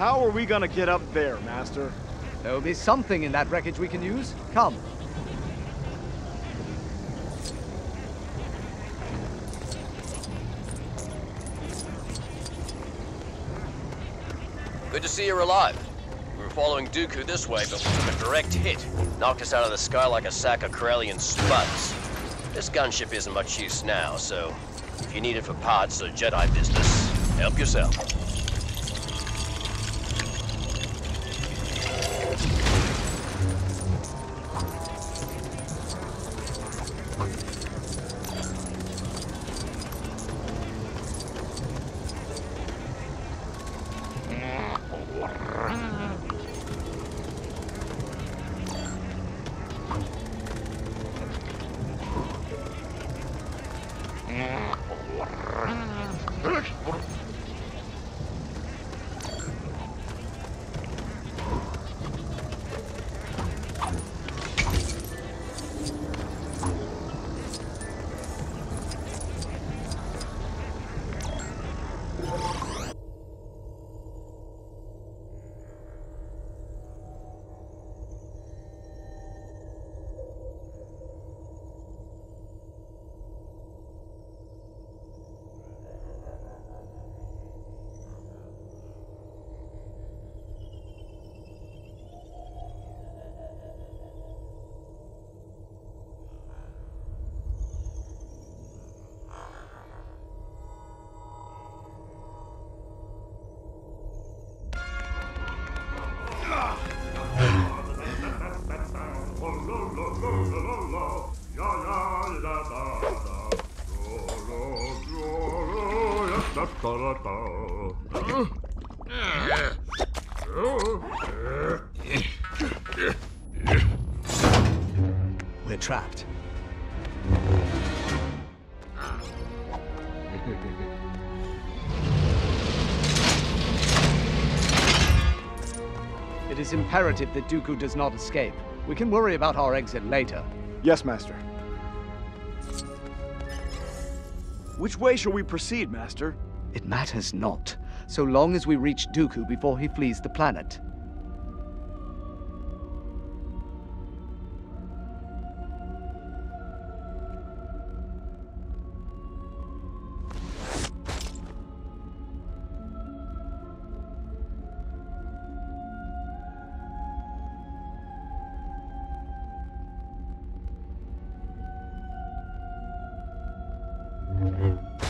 How are we gonna get up there, Master? There will be something in that wreckage we can use. Come. Good to see you're alive. We were following Dooku this way, but we took a direct hit. Knocked us out of the sky like a sack of Corellian spuds. This gunship isn't much use now, so if you need it for parts or Jedi business, help yourself. We're trapped. It is imperative that Dooku does not escape. We can worry about our exit later. Yes, Master. Which way shall we proceed, Master? It matters not, so long as we reach Dooku before he flees the planet. Mm-hmm.